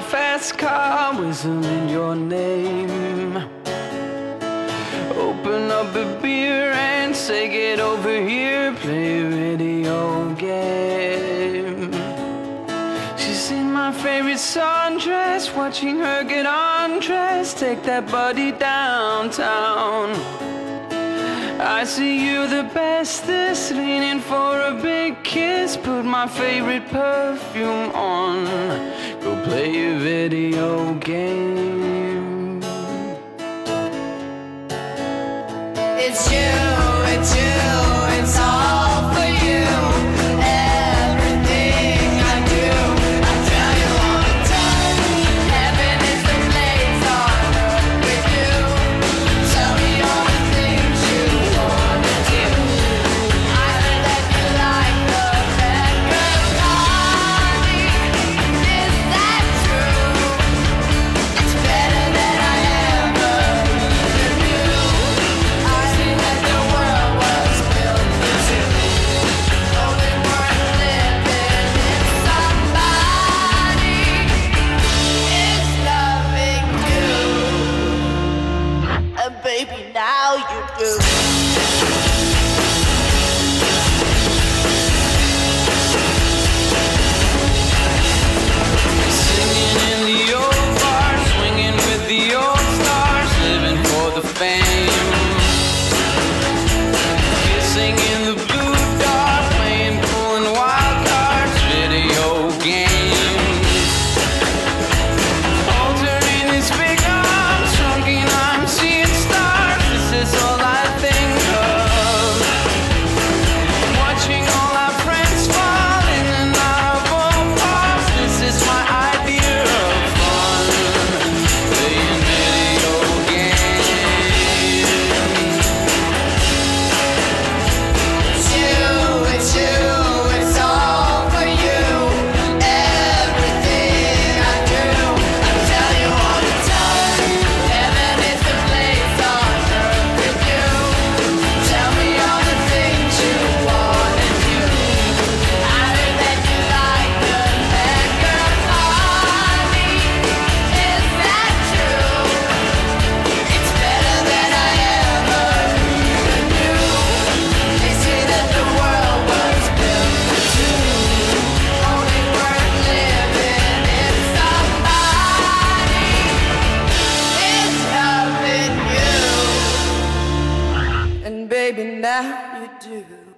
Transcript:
fast car whistling your name. Open up a beer and say get over here, play ready. favorite sundress, watching her get undressed, take that body downtown. I see you the bestest, leaning for a big kiss, put my favorite perfume on, go play a video game. It's you, it's you, it's all. baby, now you do.